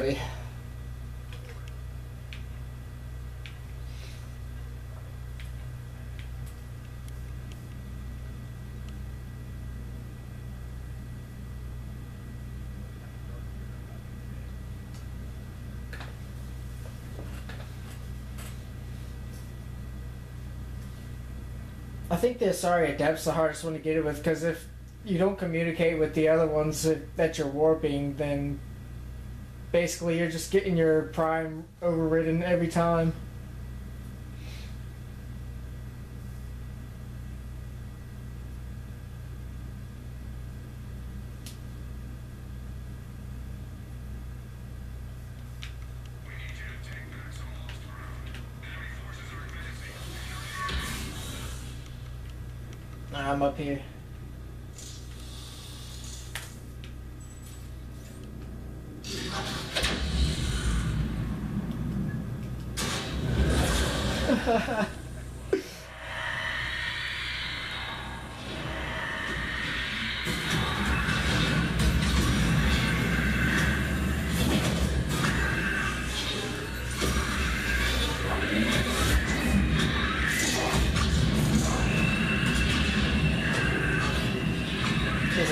I think the Asari Adept's the hardest one to get it with because if you don't communicate with the other ones that, that you're warping, then basically you're just getting your prime overridden every time. I'm up here.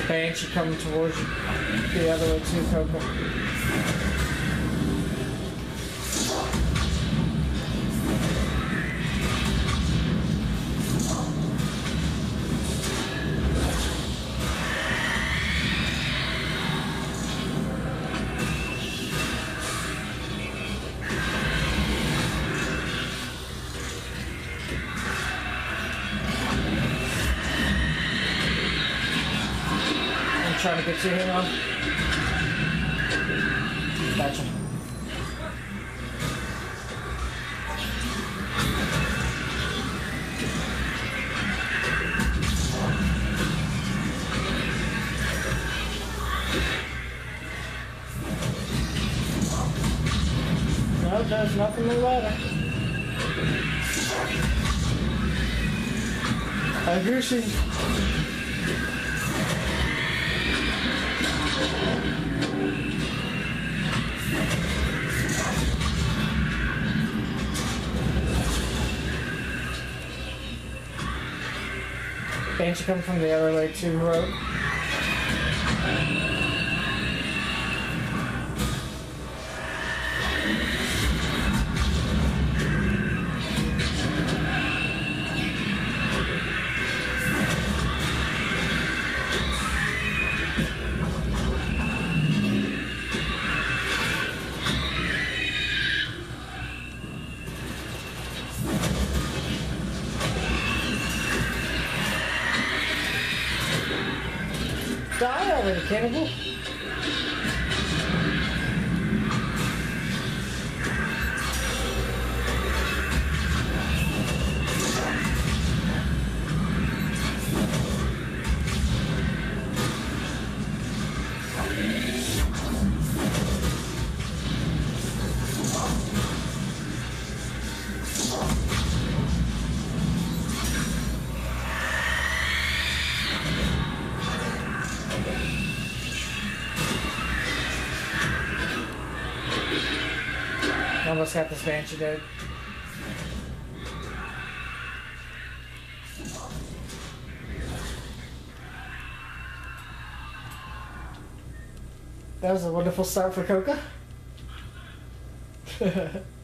Banshee coming towards you. The other way too, Coco. Gotcha. No, there's nothing in the ladder. I agree, Banshee coming from the other way too, road. Die already, cannibal. Got this dead. That was a wonderful start for Coca.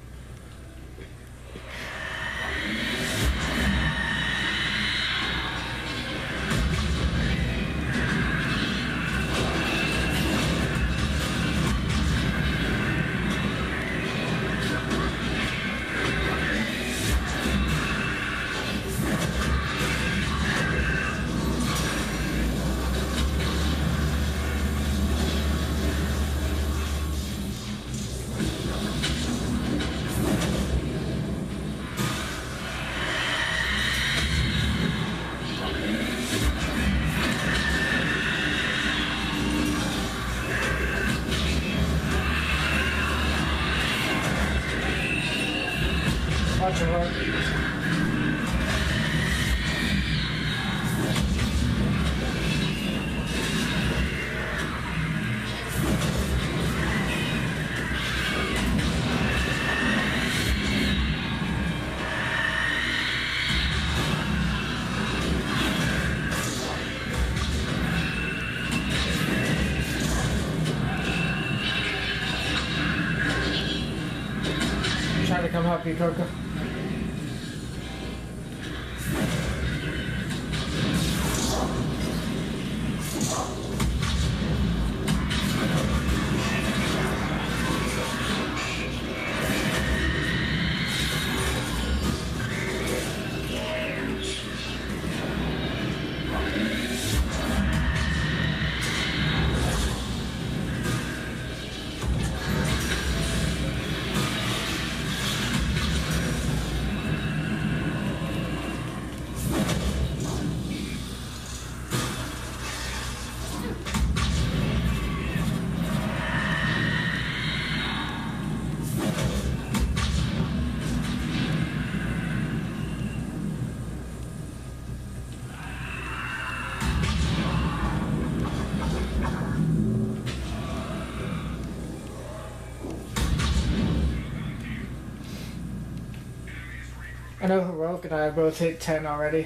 Petrarca. I know Heroic and I both hit 10 already.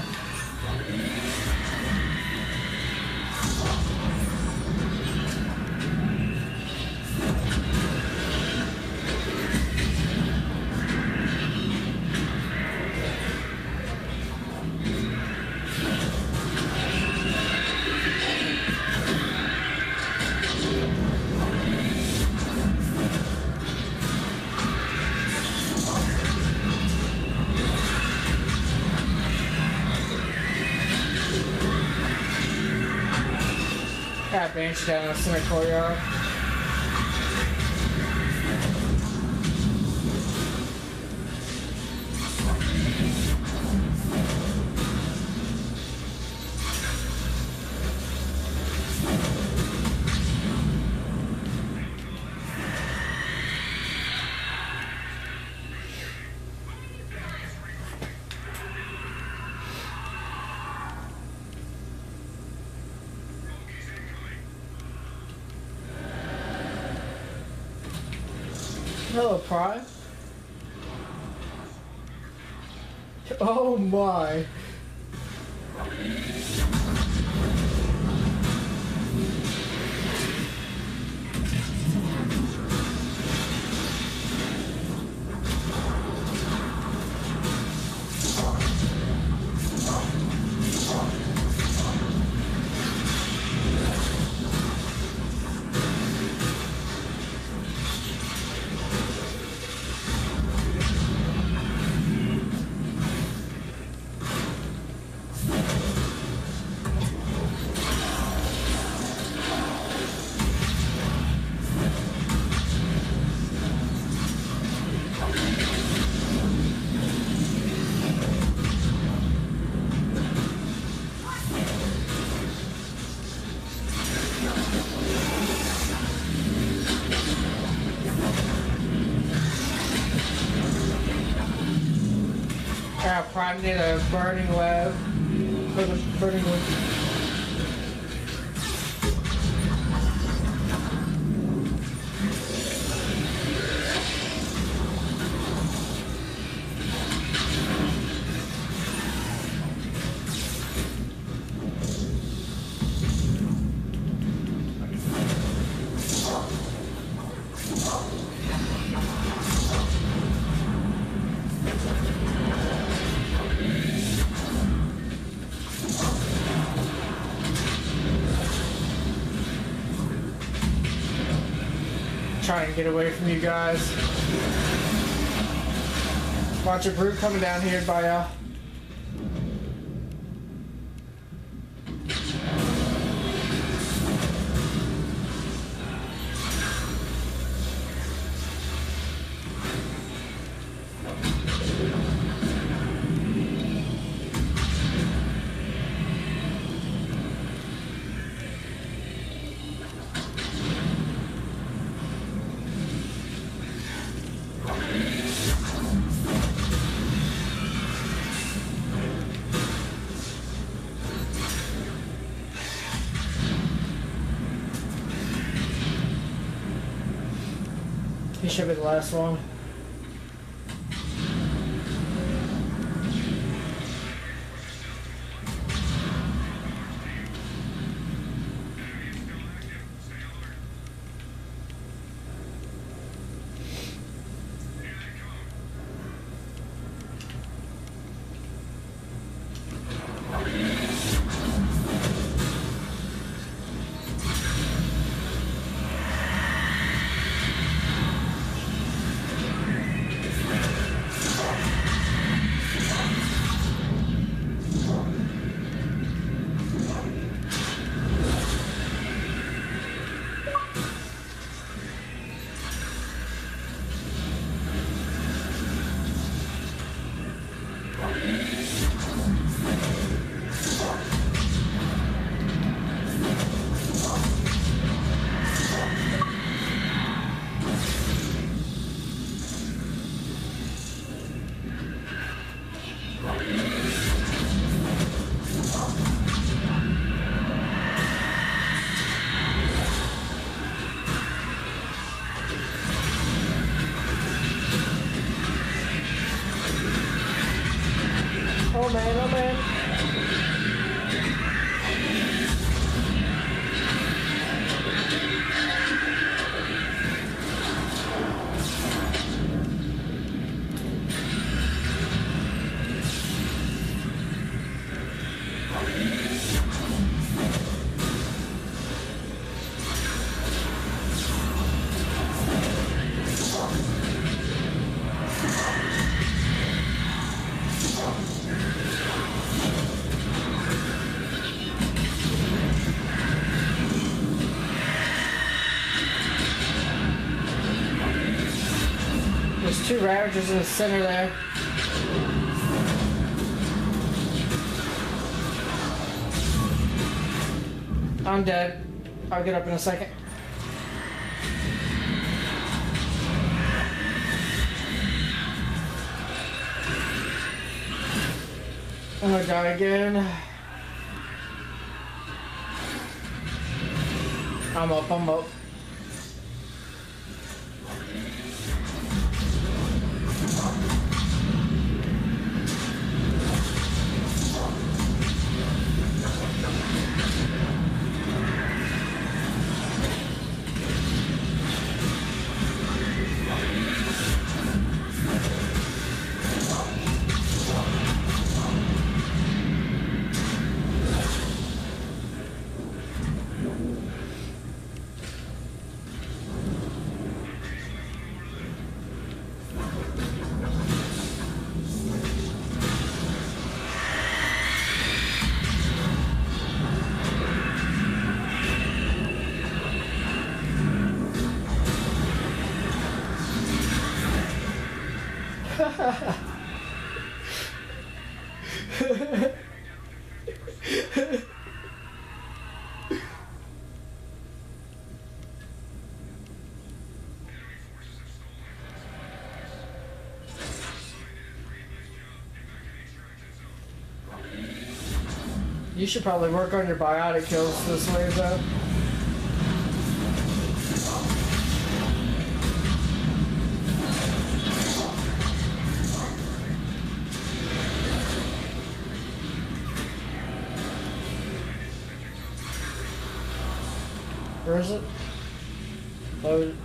Got Banshee down the center courtyard. Did a burning the burning try and get away from you guys. Watch a brute coming down here by uh He should be the last one. Two Ravagers in the center there. I'm dead. I'll get up in a second. I'm gonna die again. I'm up, I'm up. You should probably work on your biotic kills this way though. Where is it? Load.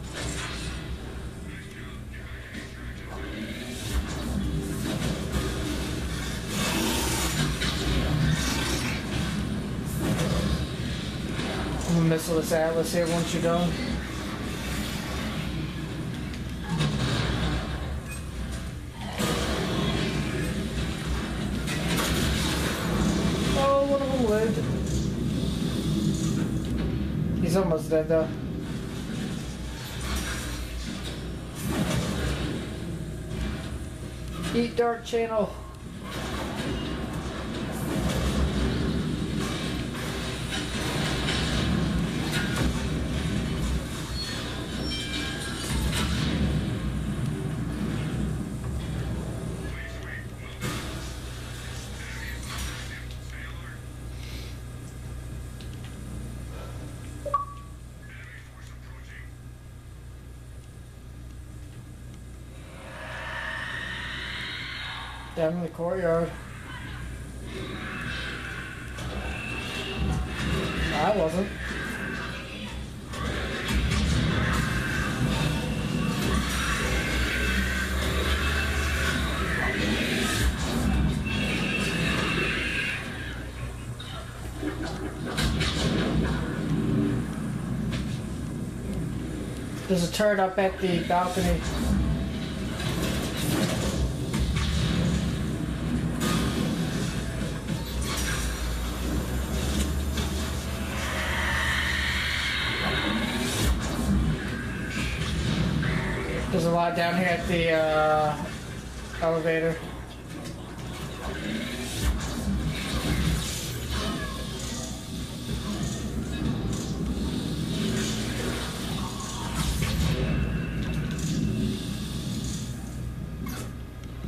Missile Atlas here once you're done. Oh, what a lid. He's almost dead though. Eat Dark Channel. Down in the courtyard. I wasn't. There's a turret up at the balcony. Down here at the uh, elevator.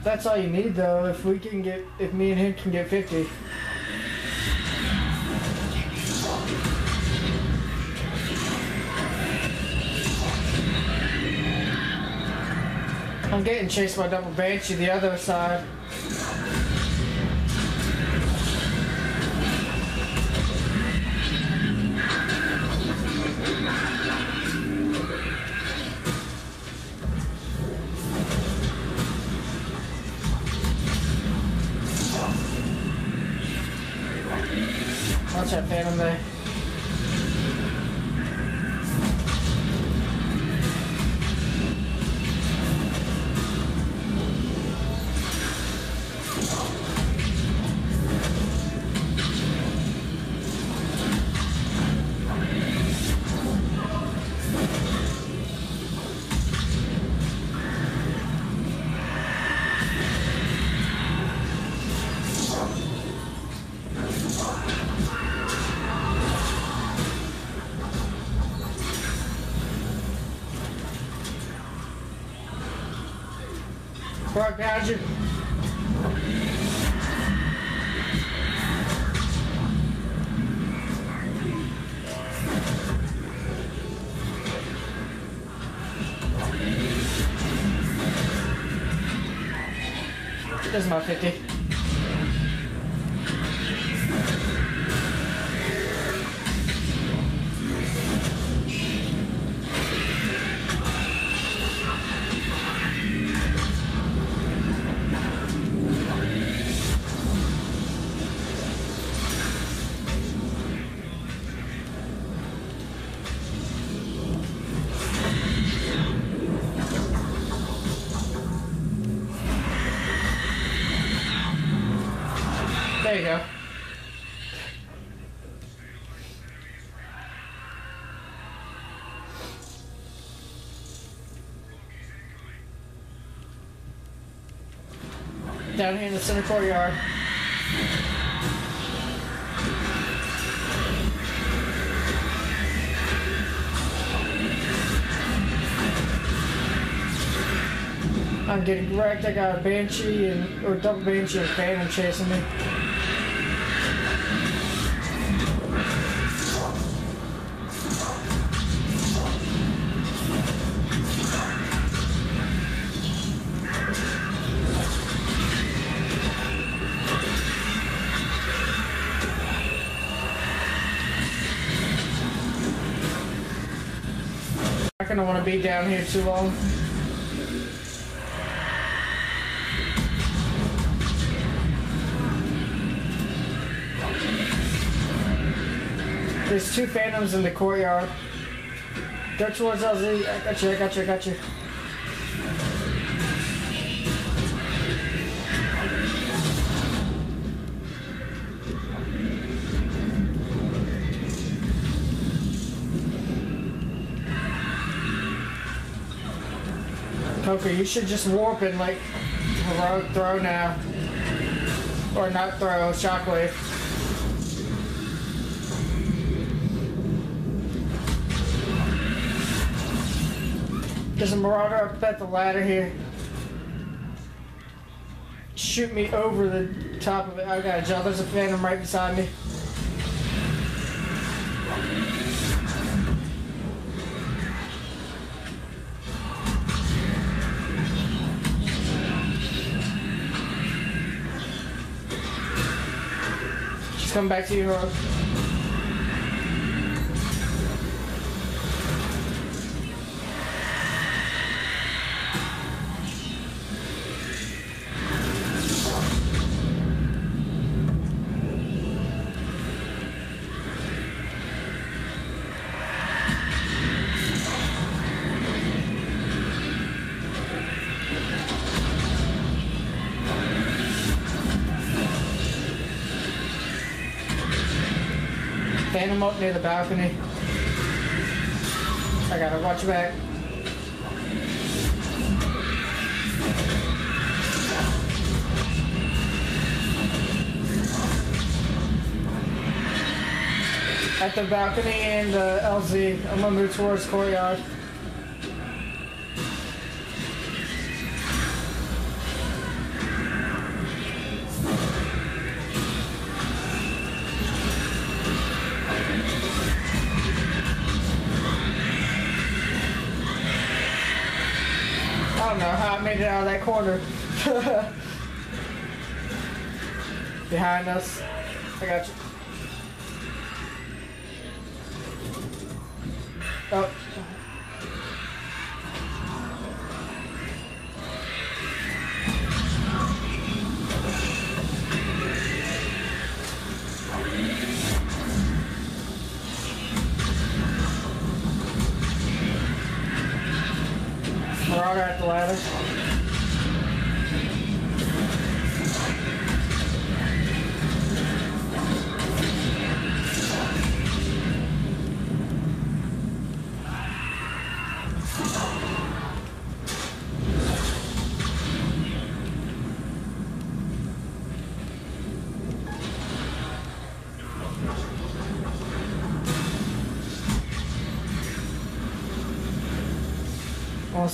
That's all you need though. If we can get, if me and him can get 50. I'm getting chased by double banshee the other side. Right Down here in the center courtyard. I'm getting wrecked. I got a banshee and or double banshee and phantom chasing me. Gonna want to be down here too long. There's two phantoms in the courtyard. Go towards LZ. I got you, I got you, I got you. Poker, you should just warp and like throw, now. Or not throw, shockwave. There's a marauder up at the ladder here. Shoot me over the top of it. I got a jump. There's a phantom right beside me. Coming back to you, Hero. Near the balcony. I gotta watch back. At the balcony and uh, the LZ, I'm gonna move towards courtyard. Of that corner. Behind us. I got you. Oh.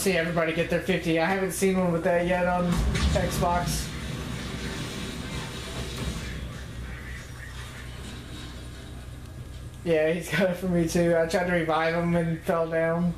See everybody get their 50. I haven't seen one with that yet on Xbox. Yeah, he's got it for me too. I tried to revive him and fell down.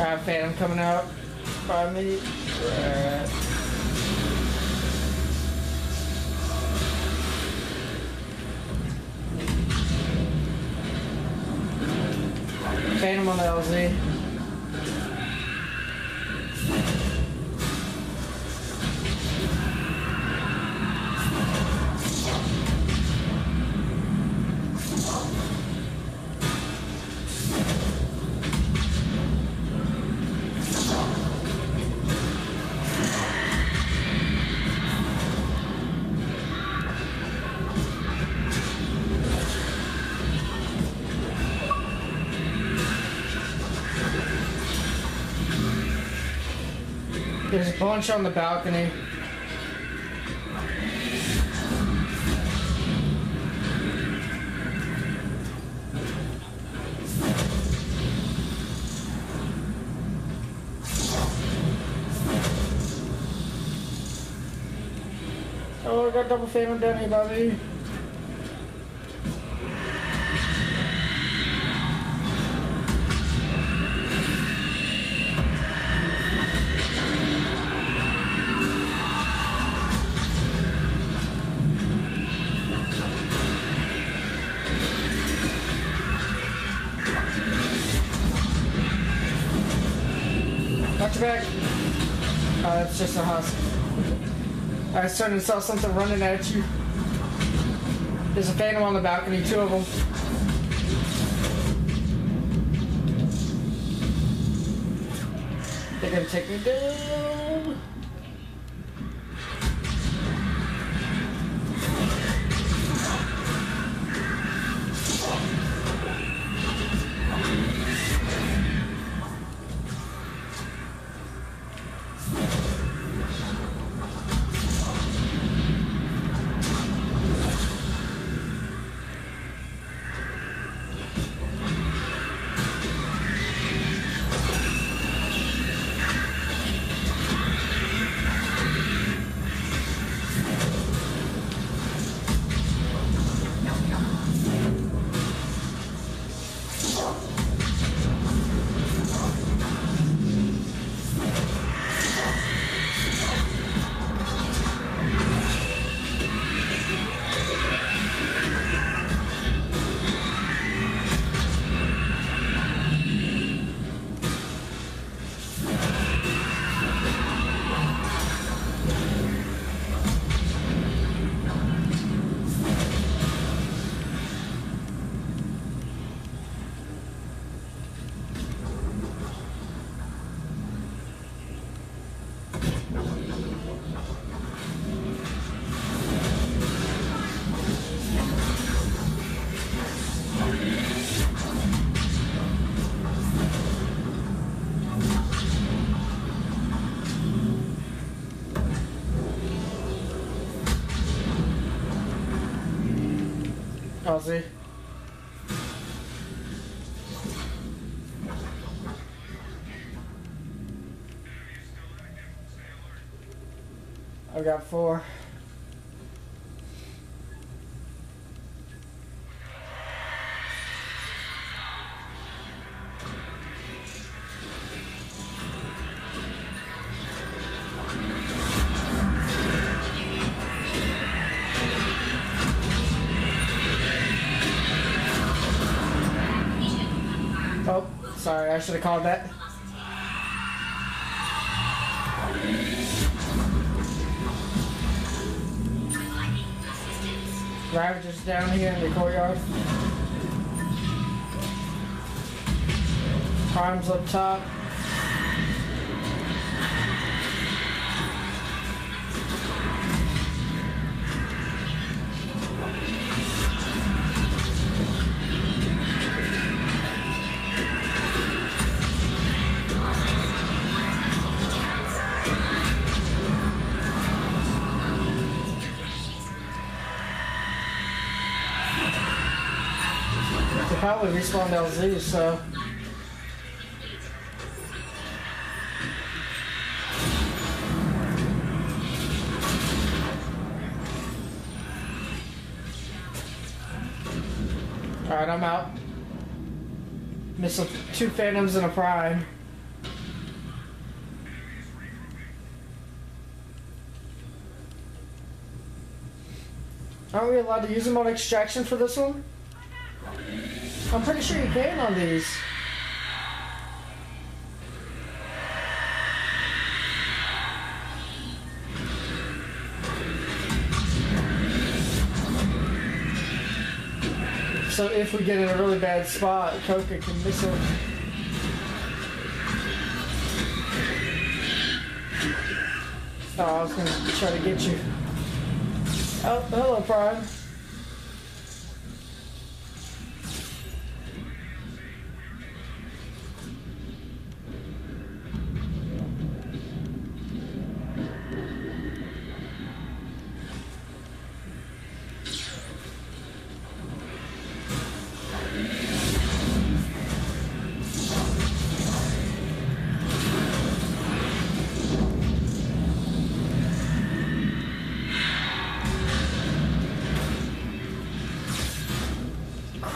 Have Phantom coming out Five minutes. Uh, Phantom on the LZ. Bunch on the balcony. Oh, I got double phantom down here by just a husk. I just turned and saw something running at you. There's a phantom on the balcony, two of them. They're gonna take me down. Aussie. I got four. Sorry, I should have called that. Ravagers down here in the courtyard. Prime's up top. Probably respawned LZ, so. Alright, I'm out. Missed two Phantoms and a Prime. Aren't we allowed to use them on extraction for this one? I'm pretty sure you can on these. So if we get in a really bad spot, Coca can miss it. Oh, I was gonna try to get you. Oh, hello, Prime.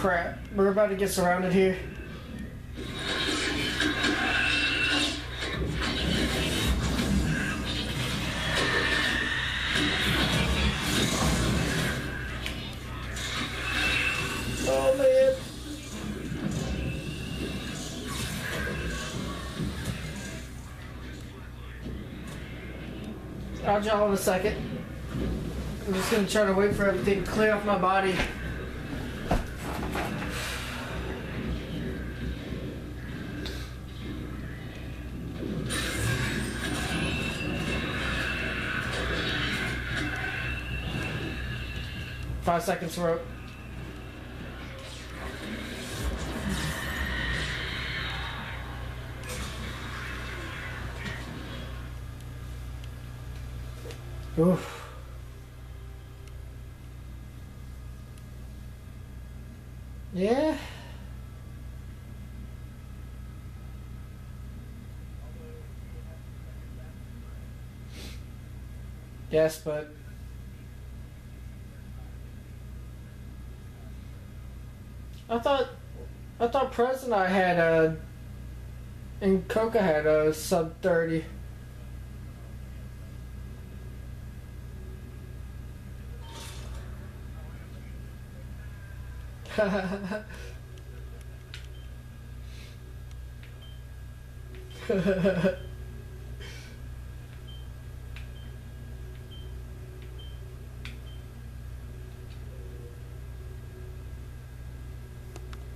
Crap, we're about to get surrounded here. Oh man. I'll jump in a second. I'm just gonna try to wait for everything to clear off my body. Five seconds rope. Oof. Yeah. Yes, but I thought I thought Prez I had a and Kocka had a sub thirty.